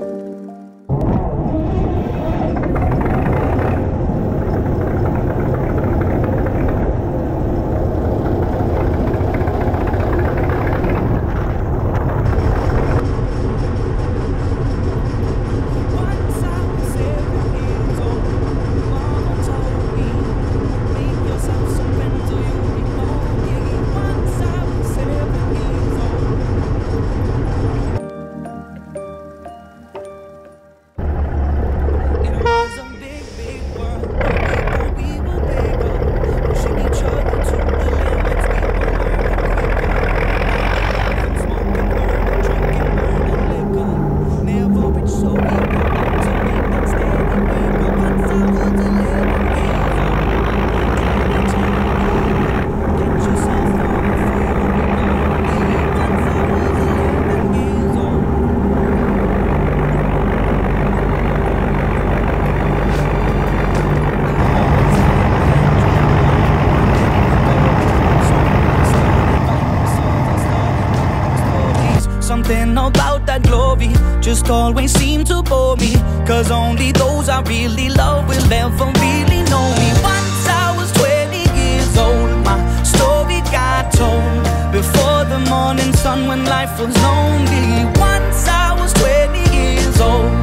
Once Something about that glory just always seemed to bore me. Cause only those I really love will ever really know me. Once I was 20 years old, my story got told. Before the morning sun when life was lonely. Once I was 20 years old.